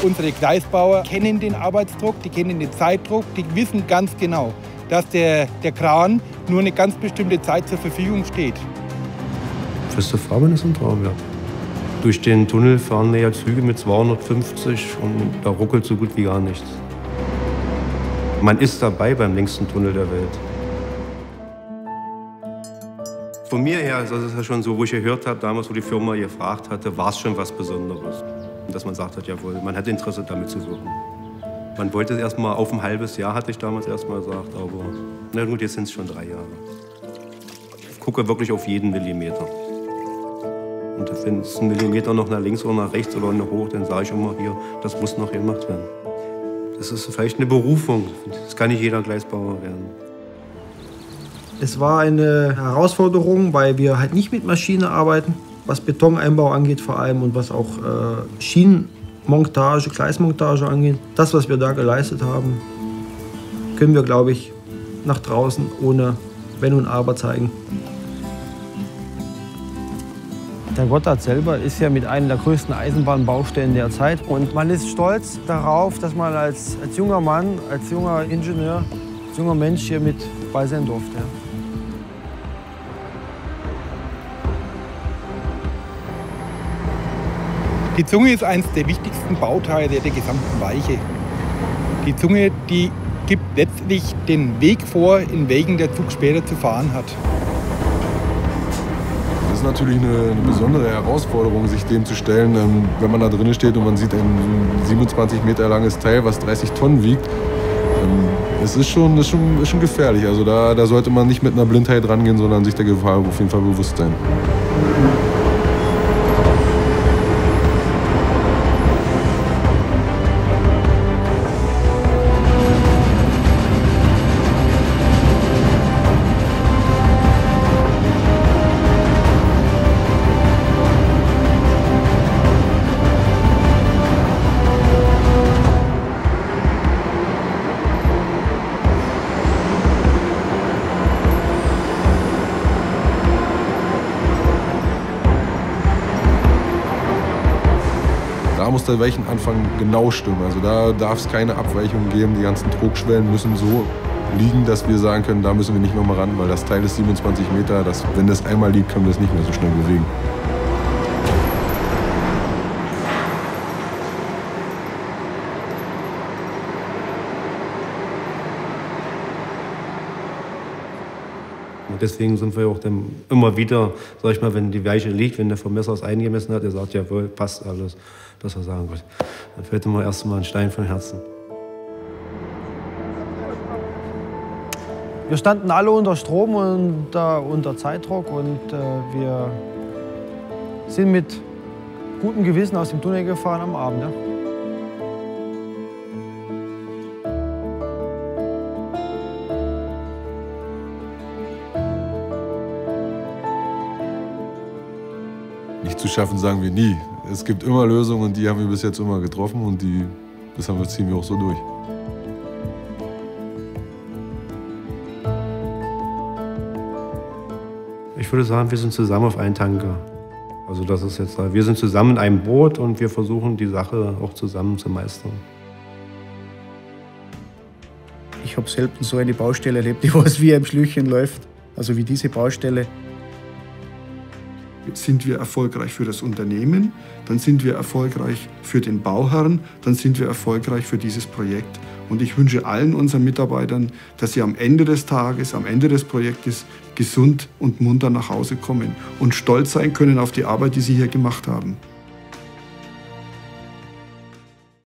Unsere Gleisbauer kennen den Arbeitsdruck, die kennen den Zeitdruck, die wissen ganz genau, dass der, der Kran nur eine ganz bestimmte Zeit zur Verfügung steht. Feste Fahrmann ist ein Traum, ja. Durch den Tunnel fahren ja Züge mit 250 und da ruckelt so gut wie gar nichts. Man ist dabei beim längsten Tunnel der Welt. Von mir her, das ist ja schon so, wo ich gehört habe, damals, wo die Firma gefragt hatte, war es schon was Besonderes. Dass man sagt hat, jawohl, man hat Interesse damit zu wirken. Man wollte es erst mal auf ein halbes Jahr, hatte ich damals erst mal gesagt, aber na gut, jetzt sind es schon drei Jahre. Ich gucke wirklich auf jeden Millimeter. Und wenn es ein Millimeter noch nach links oder nach rechts oder nach hoch, dann sage ich immer hier, das muss noch gemacht werden. Das ist vielleicht eine Berufung. Das kann nicht jeder Gleisbauer werden. Es war eine Herausforderung, weil wir halt nicht mit Maschine arbeiten, was Betoneinbau angeht vor allem und was auch äh, Schienenmontage, Gleismontage angeht. Das, was wir da geleistet haben, können wir, glaube ich, nach draußen ohne Wenn und Aber zeigen. Der Gotthard selber ist ja mit einer der größten Eisenbahnbaustellen der Zeit. Und man ist stolz darauf, dass man als, als junger Mann, als junger Ingenieur, als junger Mensch hier mit bei sein durfte. Die Zunge ist eines der wichtigsten Bauteile der gesamten Weiche. Die Zunge, die gibt letztlich den Weg vor, in welchen der Zug später zu fahren hat ist natürlich eine, eine, besondere Herausforderung, sich dem zu stellen, ähm, wenn man da drinnen steht und man sieht ein 27 Meter langes Teil, was 30 Tonnen wiegt. Ähm, es ist schon, ist schon, ist schon gefährlich. Also da, da sollte man nicht mit einer Blindheit rangehen, sondern sich der Gefahr auf jeden Fall bewusst sein. Muss der Weichenanfang genau stimmen. Also da darf es keine Abweichungen geben. Die ganzen Trugschwellen müssen so liegen, dass wir sagen können, da müssen wir nicht nochmal ran, weil das Teil ist 27 Meter. Das, wenn das einmal liegt, können wir es nicht mehr so schnell bewegen. Deswegen sind wir auch dann immer wieder, sag ich mal, wenn die Weiche liegt, wenn der Vermesser es eingemessen hat, er sagt, jawohl, passt alles, dass wir sagen, gut, dann fällt immer erst mal ein Stein vom Herzen. Wir standen alle unter Strom und äh, unter Zeitdruck und äh, wir sind mit gutem Gewissen aus dem Tunnel gefahren am Abend. Ja? Zu schaffen, sagen wir nie. Es gibt immer Lösungen und die haben wir bis jetzt immer getroffen und die, das haben wir, ziehen wir auch so durch. Ich würde sagen, wir sind zusammen auf einen Tanker. Also das ist jetzt, wir sind zusammen in einem Boot und wir versuchen die Sache auch zusammen zu meistern. Ich habe selten so eine Baustelle erlebt, die was wie ein Schlüchen läuft. Also wie diese Baustelle sind wir erfolgreich für das Unternehmen, dann sind wir erfolgreich für den Bauherrn, dann sind wir erfolgreich für dieses Projekt. Und ich wünsche allen unseren Mitarbeitern, dass sie am Ende des Tages, am Ende des Projektes gesund und munter nach Hause kommen und stolz sein können auf die Arbeit, die sie hier gemacht haben.